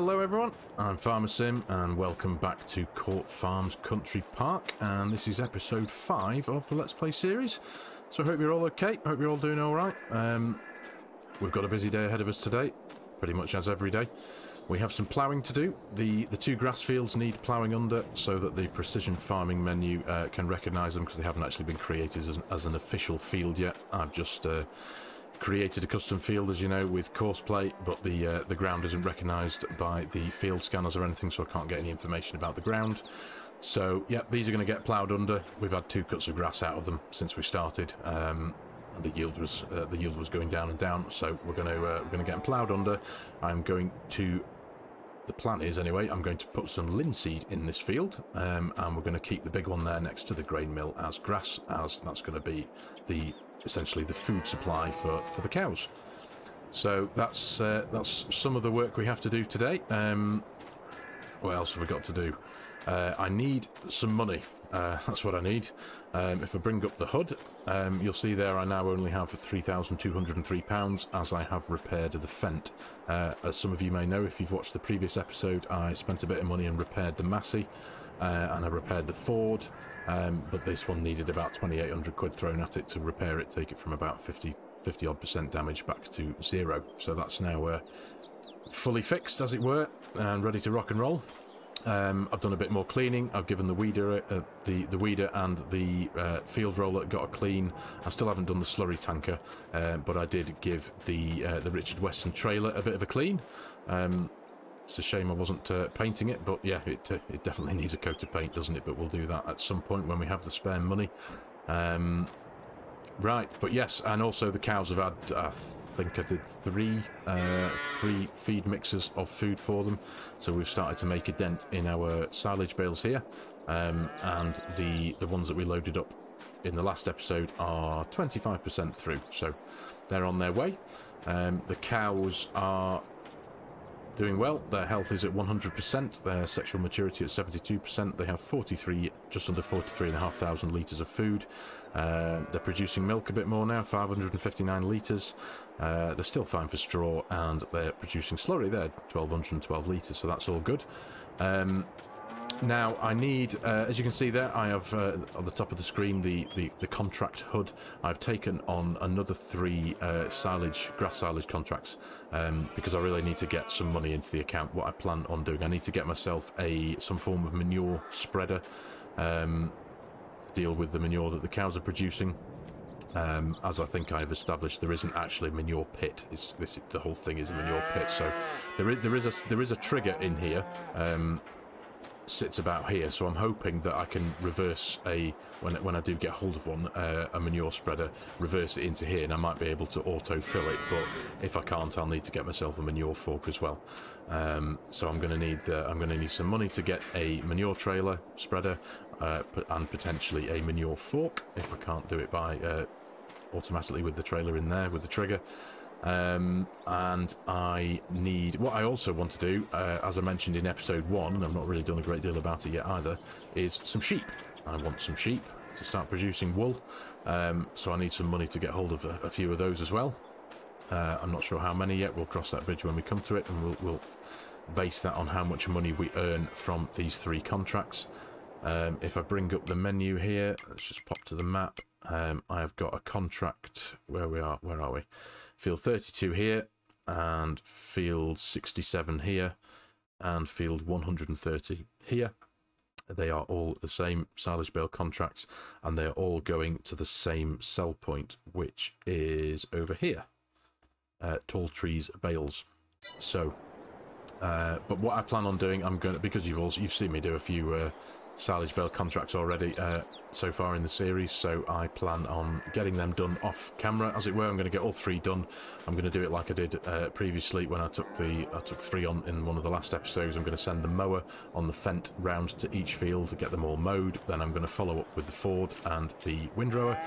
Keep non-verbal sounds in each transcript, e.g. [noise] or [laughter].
Hello everyone, I'm Farmer Sim and welcome back to Court Farms Country Park and this is episode 5 of the Let's Play series. So I hope you're all okay, hope you're all doing alright. Um, we've got a busy day ahead of us today, pretty much as every day. We have some ploughing to do. The, the two grass fields need ploughing under so that the precision farming menu uh, can recognise them because they haven't actually been created as, as an official field yet. I've just... Uh, created a custom field, as you know, with course play, but the uh, the ground isn't recognised by the field scanners or anything, so I can't get any information about the ground. So, yeah, these are going to get ploughed under. We've had two cuts of grass out of them since we started. Um, the yield was uh, the yield was going down and down, so we're going to uh, we're going to get ploughed under. I'm going to the plan is anyway, I'm going to put some linseed in this field, um, and we're going to keep the big one there next to the grain mill as grass, as that's going to be the essentially the food supply for, for the cows. So that's uh, that's some of the work we have to do today. Um, what else have we got to do? Uh, I need some money. Uh, [laughs] that's what I need. Um, if I bring up the HUD, um, you'll see there I now only have £3,203 as I have repaired the Fendt. Uh, as some of you may know, if you've watched the previous episode, I spent a bit of money and repaired the Massey uh, and I repaired the Ford, um, but this one needed about 2800 quid thrown at it to repair it, take it from about 50, 50 odd percent damage back to zero. So that's now uh, fully fixed, as it were, and ready to rock and roll. Um, I've done a bit more cleaning. I've given the weeder, uh, the the weeder and the uh, field roller got a clean. I still haven't done the slurry tanker, uh, but I did give the uh, the Richard Western trailer a bit of a clean. Um, it's a shame I wasn't uh, painting it, but yeah, it uh, it definitely needs a coat of paint, doesn't it? But we'll do that at some point when we have the spare money. Um, right, but yes, and also the cows have had. I think I did three uh, three feed mixes of food for them. So we've started to make a dent in our silage bales here, um, and the the ones that we loaded up in the last episode are 25% through, so they're on their way. Um, the cows are doing well. Their health is at 100%, their sexual maturity at 72%. They have 43, just under 43,500 litres of food. Uh, they're producing milk a bit more now, 559 litres. Uh, they're still fine for straw, and they're producing slurry there, 1,212 litres, so that's all good. Um, now, I need, uh, as you can see there, I have uh, on the top of the screen the, the, the, contract HUD. I've taken on another three uh, silage, grass silage contracts um, because I really need to get some money into the account. What I plan on doing, I need to get myself a some form of manure spreader um, deal with the manure that the cows are producing. Um, as I think I've established, there isn't actually a manure pit. It's, this, the whole thing is a manure pit. So there is, there is a there is a trigger in here um, sits about here, so I'm hoping that I can reverse a when when I do get hold of one uh, a manure spreader, reverse it into here, and I might be able to auto fill it. But if I can't, I'll need to get myself a manure fork as well. Um, so I'm going to need uh, I'm going to need some money to get a manure trailer spreader uh, and potentially a manure fork if I can't do it by uh, automatically with the trailer in there with the trigger. Um, and I need what I also want to do, uh, as I mentioned in episode one, and I've not really done a great deal about it yet either, is some sheep. I want some sheep to start producing wool, um, so I need some money to get hold of a, a few of those as well. Uh, I'm not sure how many yet. We'll cross that bridge when we come to it, and we'll, we'll base that on how much money we earn from these three contracts. Um, if I bring up the menu here, let's just pop to the map. Um, I have got a contract. Where we are? Where are we? Field 32 here, and field 67 here, and field 130 here. They are all the same silage bale contracts, and they are all going to the same sell point, which is over here. Uh, tall trees bales. So, uh, but what I plan on doing, I'm going to because you've also you've seen me do a few uh, bale contracts already uh, so far in the series, so I plan on getting them done off camera, as it were. I'm going to get all three done. I'm going to do it like I did uh, previously when I took the I took three on in one of the last episodes. I'm going to send the mower on the Fendt round to each field to get them all mowed. Then I'm going to follow up with the Ford and the windrower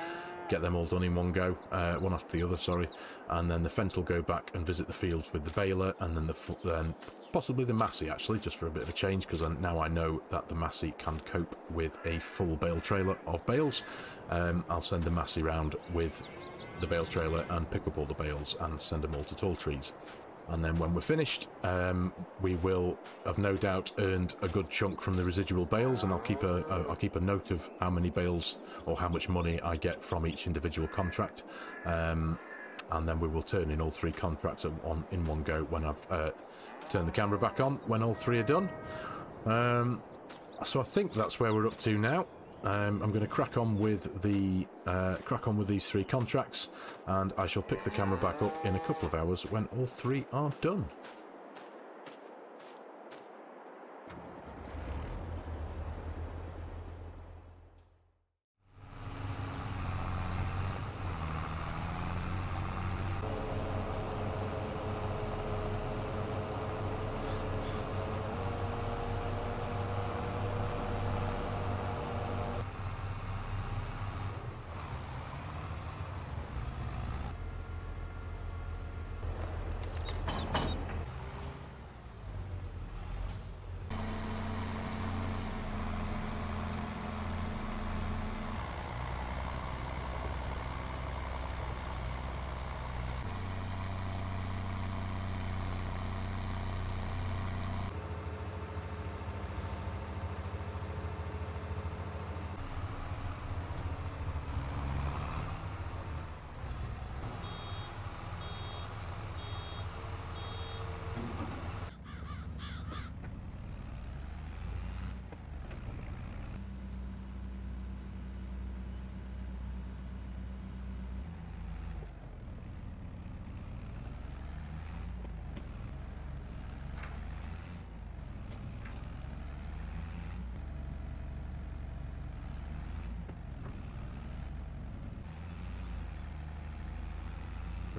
get them all done in one go, uh, one after the other, sorry, and then the Fendt will go back and visit the fields with the baler, and then the then possibly the Massey actually, just for a bit of a change, because now I know that the Massey can cope with a full bale trailer of bales. Um, I'll send the Massey round with the bales trailer and pick up all the bales and send them all to Tall Trees. And then when we're finished, um, we will have no doubt earned a good chunk from the residual bales, and I'll keep a, a I'll keep a note of how many bales or how much money I get from each individual contract. Um, and then we will turn in all three contracts on in one go when I've uh, turned the camera back on when all three are done. Um, so I think that's where we're up to now. Um, I'm going to crack on with the uh, crack on with these three contracts, and I shall pick the camera back up in a couple of hours when all three are done.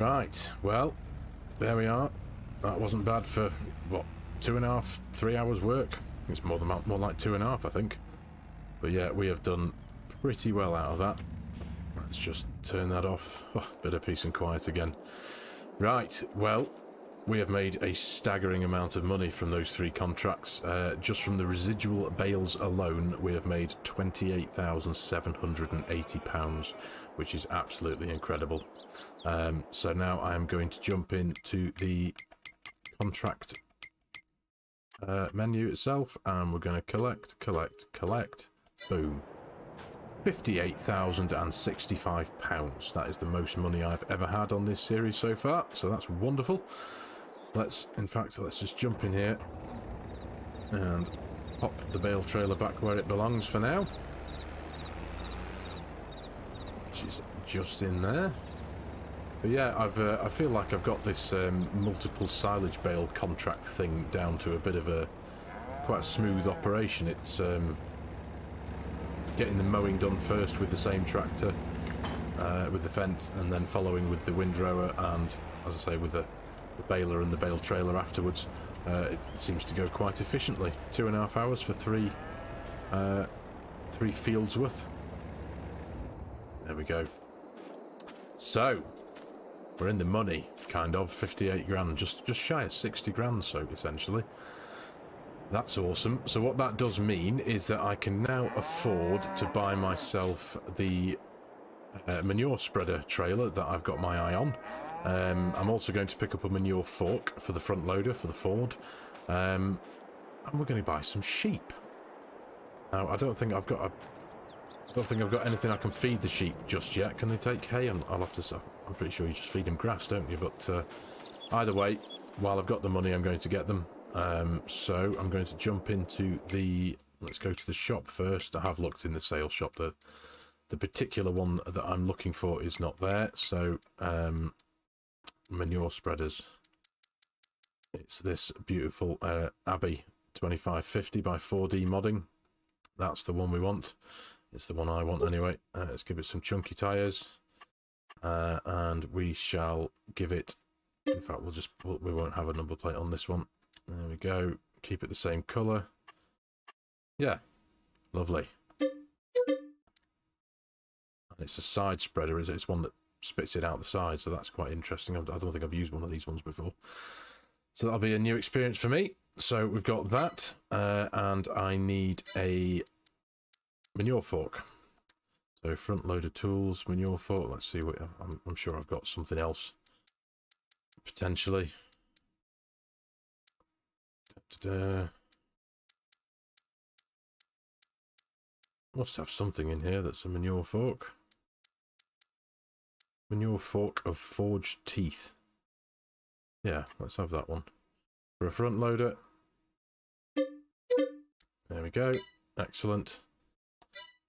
Right, well, there we are. That wasn't bad for, what, two and a half, three hours work? It's more than more like two and a half, I think. But yeah, we have done pretty well out of that. Let's just turn that off. Oh, bit of peace and quiet again. Right, well, we have made a staggering amount of money from those three contracts. Uh, just from the residual bales alone, we have made £28,780, which is absolutely incredible. Um, so now I am going to jump into the contract uh, menu itself, and we're going to collect, collect, collect. Boom. £58,065. That is the most money I've ever had on this series so far, so that's wonderful. Let's, in fact, let's just jump in here and pop the bale trailer back where it belongs for now. Which is just in there. But yeah, I've uh, I feel like I've got this um, multiple silage bale contract thing down to a bit of a quite a smooth operation. It's um, getting the mowing done first with the same tractor, uh, with the Fendt, and then following with the windrower, and as I say, with the the baler and the bale trailer afterwards. Uh, it seems to go quite efficiently. Two and a half hours for three, uh, three fields worth. There we go. So, we're in the money, kind of, 58 grand, just, just shy of 60 grand, so essentially. That's awesome. So what that does mean is that I can now afford to buy myself the uh, manure spreader trailer that I've got my eye on. Um, I'm also going to pick up a manure fork for the front loader for the Ford. Um, and we're going to buy some sheep. Now, I don't think I've got a... I don't think I've got anything I can feed the sheep just yet. Can they take hay? i will have to... I'm pretty sure you just feed them grass, don't you? But uh, either way, while I've got the money, I'm going to get them. Um, so I'm going to jump into the... Let's go to the shop first. I have looked in the sales shop. The, the particular one that I'm looking for is not there. So um, manure spreaders. It's this beautiful uh, Abbey 2550 by 4D modding. That's the one we want. It's the one I want anyway. Uh, let's give it some chunky tyres. Uh, and we shall give it... In fact, we'll just... We won't have a number plate on this one. There we go. Keep it the same colour. Yeah. Lovely. And it's a side spreader, is it? It's one that spits it out the side, so that's quite interesting. I don't think I've used one of these ones before. So that'll be a new experience for me. So we've got that, uh, and I need a manure fork. So front loader tools, manure fork. Let's see what I'm, I'm sure I've got something else potentially. Just, uh... Must have something in here that's a manure fork. Manure fork of forged teeth. Yeah, let's have that one. For a front loader. There we go. Excellent.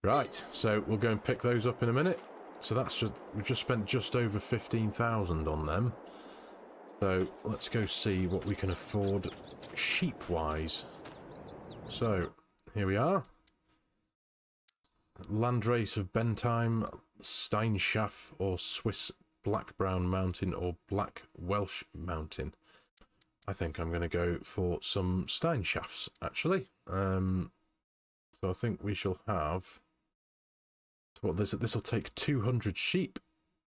Right, so we'll go and pick those up in a minute. So that's just, we've just spent just over 15,000 on them. So let's go see what we can afford sheep-wise. So, here we are. Landrace of Bentheim, Steinschaft or Swiss Black Brown Mountain or Black Welsh Mountain. I think I'm going to go for some Steinschafts, actually. Um, so I think we shall have... Well, this this will take 200 sheep.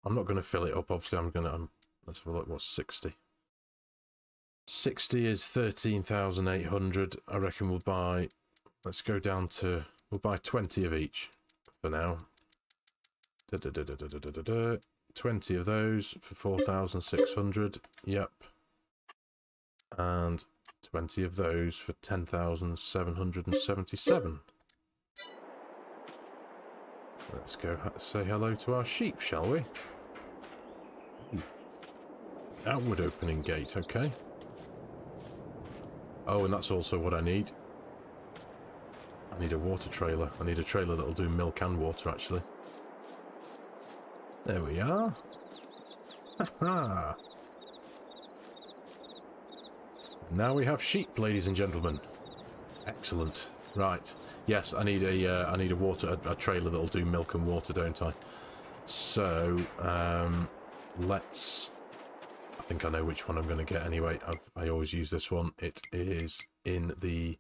I'm not going to fill it up, obviously. I'm going to... Um, let's have a look, what's 60? 60 is 13,800. I reckon we'll buy... Let's go down to... We'll buy 20 of each for now. Da, da, da, 20 of those for 4,600. Yep. And 20 of those for 10,777. Let's go say hello to our sheep, shall we? Outward opening gate, okay. Oh, and that's also what I need. I need a water trailer. I need a trailer that'll do milk and water, actually. There we are. Ha Now we have sheep, ladies and gentlemen. Excellent. Right. Yes, I need a uh, I need a water a, a, trailer that'll do milk and water, don't I? So um, let's. I think I know which one I'm going to get anyway. I've, I always use this one. It is in the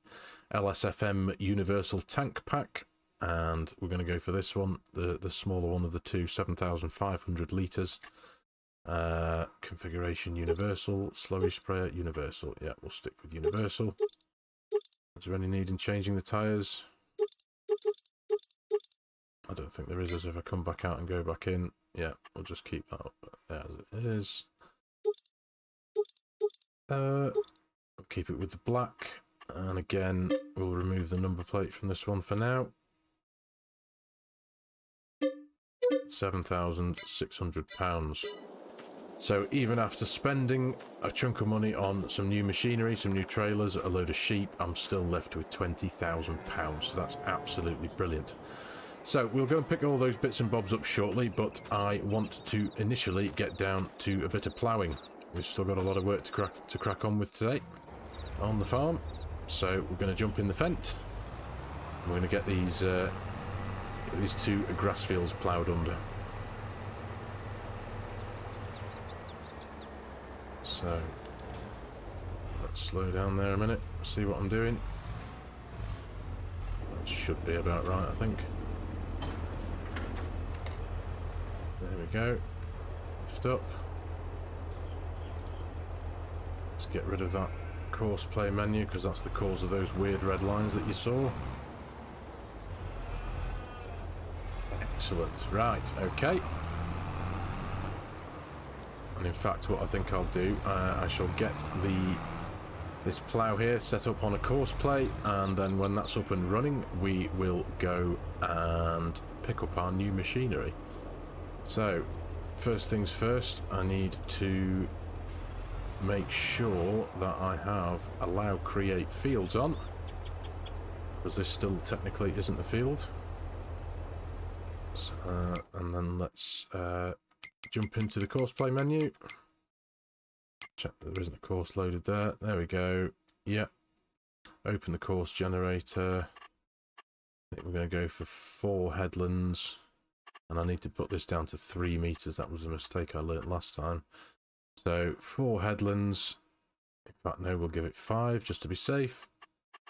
LSFM Universal Tank Pack, and we're going to go for this one, the the smaller one of the two, 7,500 litres. Uh, configuration Universal, slurry sprayer Universal. Yeah, we'll stick with Universal. Is there any need in changing the tyres? I don't think there is as if I come back out and go back in. Yeah, we'll just keep that as it is. Uh, we'll keep it with the black. And again, we'll remove the number plate from this one for now. £7,600. So even after spending a chunk of money on some new machinery, some new trailers, a load of sheep, I'm still left with £20,000. So that's absolutely brilliant. So we'll go and pick all those bits and bobs up shortly, but I want to initially get down to a bit of ploughing. We've still got a lot of work to crack, to crack on with today on the farm. So we're going to jump in the Fendt. We're going to get these, uh, these two grass fields ploughed under. So, let's slow down there a minute, see what I'm doing. That should be about right, I think. There we go. Lift up. Let's get rid of that course play menu because that's the cause of those weird red lines that you saw. Excellent. Right, okay. And in fact, what I think I'll do, uh, I shall get the this plough here set up on a course play, and then when that's up and running, we will go and pick up our new machinery. So, first things first, I need to make sure that I have allow create fields on, because this still technically isn't a field. Uh, and then let's uh, jump into the course play menu. Check that there isn't a course loaded there. There we go. Yep. Open the course generator. I think we're going to go for four headlands. And I need to put this down to three meters. That was a mistake I learnt last time. So four headlands. In fact, no, we'll give it five just to be safe.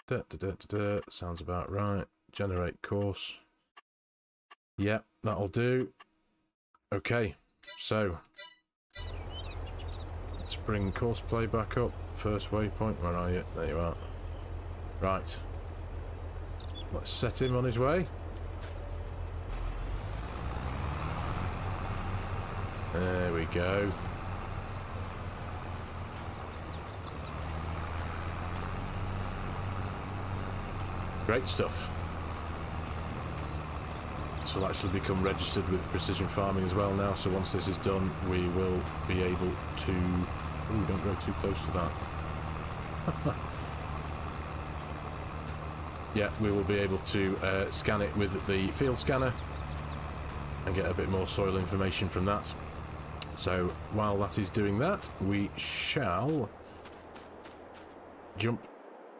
Da, da, da. Sounds about right. Generate course. Yep, that'll do. Okay, so, let's bring course play back up. First waypoint, where are you? There you are. Right. Let's set him on his way. There we go. Great stuff. Will actually become registered with precision farming as well now, so once this is done, we will be able to... Oh, don't go too close to that. [laughs] yeah, we will be able to uh, scan it with the field scanner and get a bit more soil information from that. So while that is doing that, we shall jump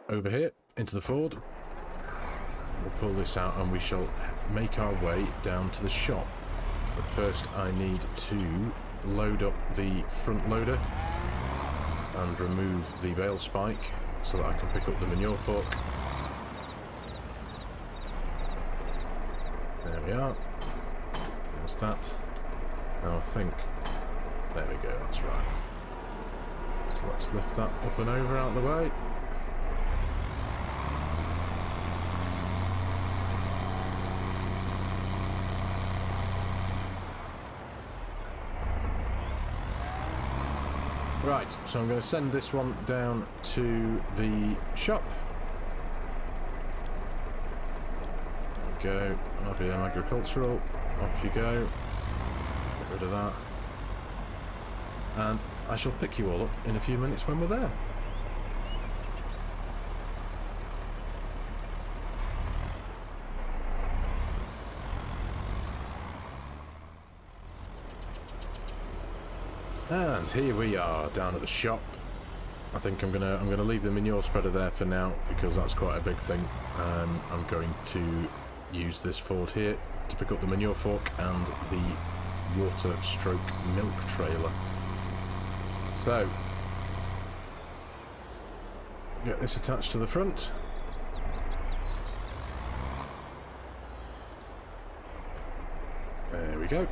over here into the Ford. We'll pull this out and we shall make our way down to the shop. But first I need to load up the front loader and remove the bale spike so that I can pick up the manure fork. There we are. There's that. Now I think... There we go, that's right. So let's lift that up and over out of the way. Right, so I'm going to send this one down to the shop. There we go. RBM Agricultural. Off you go. Get rid of that. And I shall pick you all up in a few minutes when we're there. And here we are down at the shop. I think I'm gonna I'm gonna leave the manure spreader there for now because that's quite a big thing. Um, I'm going to use this Ford here to pick up the manure fork and the water stroke milk trailer. So get this attached to the front. There we go.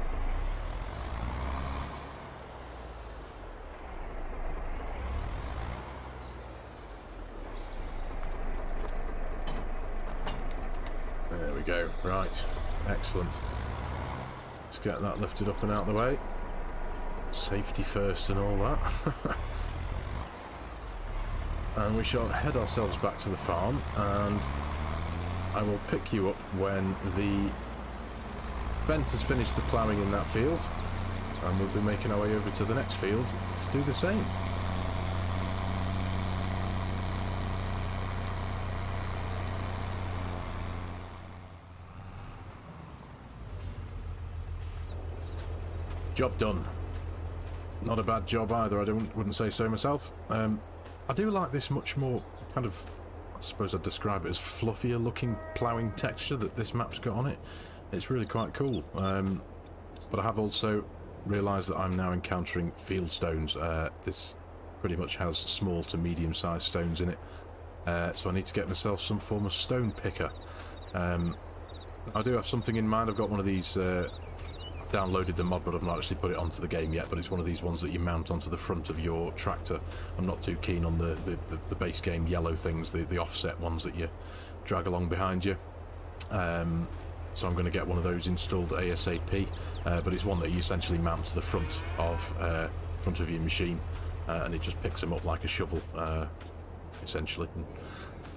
go. Right. Excellent. Let's get that lifted up and out of the way. Safety first and all that. [laughs] and we shall head ourselves back to the farm and I will pick you up when the Fendt has finished the ploughing in that field and we'll be making our way over to the next field to do the same. Job done. Not a bad job either, I don't, wouldn't say so myself. Um, I do like this much more kind of, I suppose I'd describe it as fluffier looking ploughing texture that this map's got on it. It's really quite cool. Um, but I have also realised that I'm now encountering field stones. Uh, this pretty much has small to medium sized stones in it. Uh, so I need to get myself some form of stone picker. Um, I do have something in mind. I've got one of these uh, downloaded the mod, but I've not actually put it onto the game yet. But it's one of these ones that you mount onto the front of your tractor. I'm not too keen on the, the, the, the base game yellow things, the, the offset ones that you drag along behind you. Um, so I'm going to get one of those installed ASAP. Uh, but it's one that you essentially mount to the front of uh, front of your machine, uh, and it just picks them up like a shovel, uh, essentially.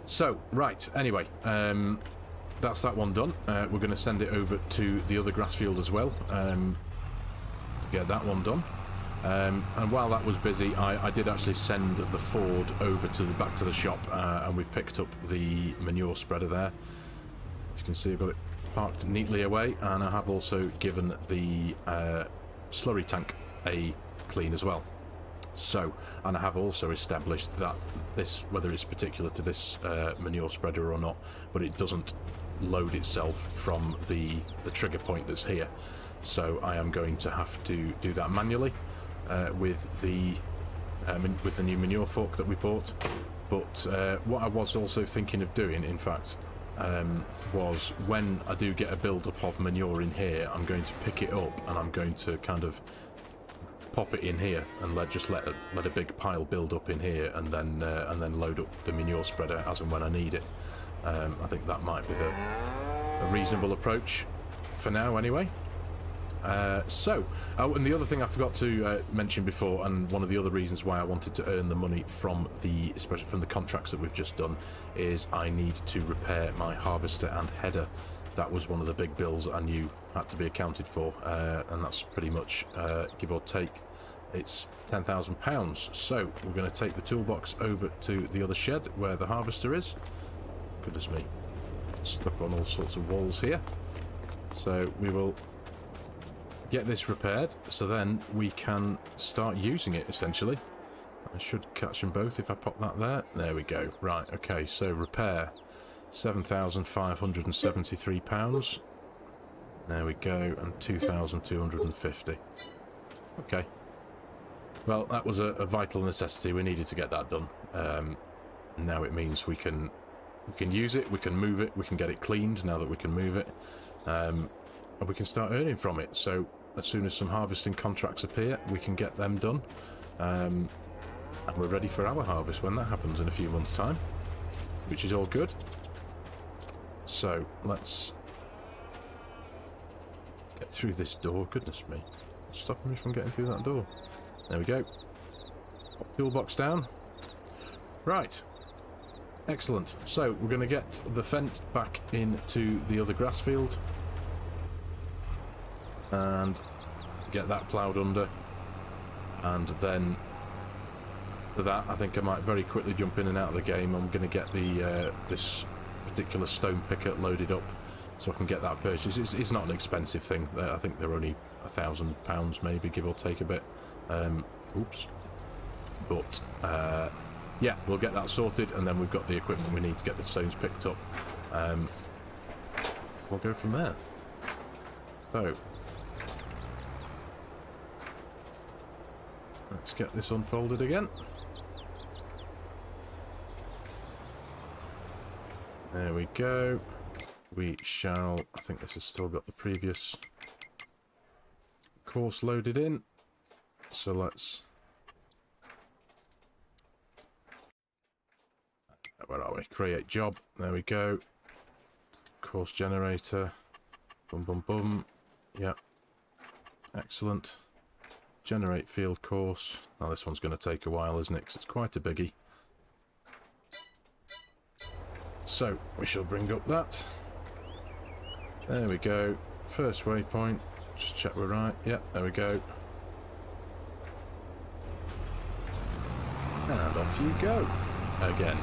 So right, anyway. Um, that's that one done. Uh, we're going to send it over to the other grass field as well um, to get that one done. Um, and while that was busy, I, I, did actually send the Ford over to the back to the shop, uh, and we've picked up the manure spreader there. As you can see, I've got it parked neatly away, and I have also given the uh, slurry tank a clean as well. So, and I have also established that this, whether it's particular to this uh, manure spreader or not, but it doesn't load itself from the, the trigger point that's here. So I am going to have to do that manually uh, with the um, with the new manure fork that we bought. But uh, what I was also thinking of doing, in fact, um, was when I do get a build-up of manure in here, I'm going to pick it up and I'm going to kind of pop it in here and let just let a, let a big pile build up in here and then uh, and then load up the manure spreader as and when I need it. Um, I think that might be the, a reasonable approach for now, anyway. Uh, so, oh, and the other thing I forgot to uh, mention before, and one of the other reasons why I wanted to earn the money from the, especially from the contracts that we've just done, is I need to repair my harvester and header. That was one of the big bills I knew had to be accounted for, uh, and that's pretty much uh, give or take. It's ten thousand pounds. So we're going to take the toolbox over to the other shed where the harvester is. Goodness me, stuck on all sorts of walls here. So we will get this repaired so then we can start using it essentially. I should catch them both if I pop that there. There we go. Right, okay, so repair. £7,573. There we go, and 2,250. Okay. Well, that was a, a, vital necessity. We needed to get that done. Um, now it means we can we can use it, we can move it, we can get it cleaned now that we can move it, um, and we can start earning from it. So as soon as some harvesting contracts appear, we can get them done. Um, and we're ready for our harvest when that happens in a few months' time, which is all good. So, let's get through this door. Goodness me. Stopping me from getting through that door. There we go. Pop fuel box down. Right. Excellent. So, we're going to get the Fendt back into the other grass field and get that ploughed under and then for that I think I might very quickly jump in and out of the game I'm going to get the uh, this particular stone picker loaded up so I can get that purchase. It's, it's not an expensive thing. I think they're only a thousand pounds maybe give or take a bit. Um, oops. But uh, yeah we'll get that sorted and then we've got the equipment we need to get the stones picked up. Um, we'll go from there. So Let's get this unfolded again. There we go. We shall... I think this has still got the previous course loaded in. So let's... Where are we? Create job. There we go. Course generator. Boom, boom, boom. Yep. Excellent. Generate field course. Now this one's going to take a while, isn't it? Because it's quite a biggie. So, we shall bring up that. There we go. First waypoint. Just check we're right. Yep, there we go. And off you go. Again.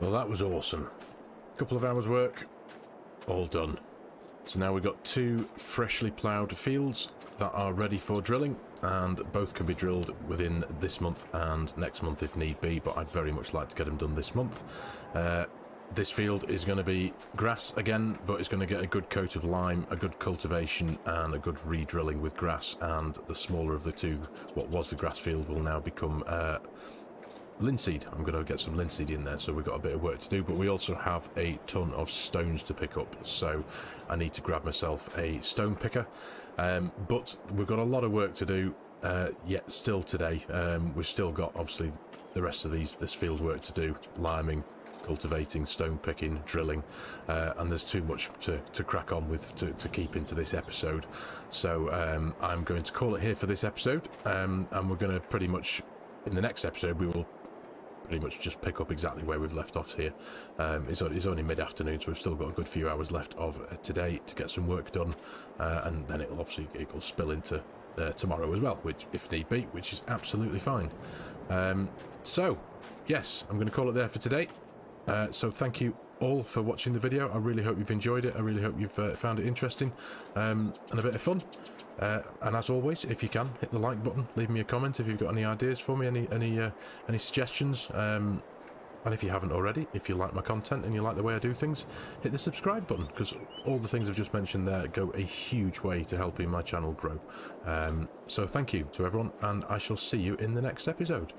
Well, that was awesome. A Couple of hours work, all done. So now we've got two freshly ploughed fields that are ready for drilling and both can be drilled within this month and next month if need be but I'd very much like to get them done this month. Uh, this field is going to be grass again but it's going to get a good coat of lime, a good cultivation and a good re-drilling with grass and the smaller of the two, what was the grass field will now become uh, linseed. I'm going to get some linseed in there, so we've got a bit of work to do, but we also have a ton of stones to pick up, so I need to grab myself a stone picker. Um, but we've got a lot of work to do uh, yet still today. Um, we've still got, obviously, the rest of these this field work to do, liming, cultivating, stone picking, drilling, uh, and there's too much to, to crack on with to, to keep into this episode. So um, I'm going to call it here for this episode, um, and we're going to pretty much, in the next episode, we will pretty much just pick up exactly where we've left off here. Um, it's, it's, only mid-afternoon, so we've still got a good few hours left of uh, today to get some work done, uh, and then it'll obviously it'll spill into uh, tomorrow as well, which if need be, which is absolutely fine. Um, so, yes, I'm going to call it there for today. Uh, so thank you all for watching the video. I really hope you've enjoyed it. I really hope you've uh, found it interesting um, and a bit of fun. Uh, and as always, if you can, hit the like button, leave me a comment if you've got any ideas for me, any any uh, any suggestions. Um, and if you haven't already, if you like my content and you like the way I do things, hit the subscribe button because all the things I've just mentioned there go a huge way to helping my channel grow. Um, so thank you to everyone, and I shall see you in the next episode.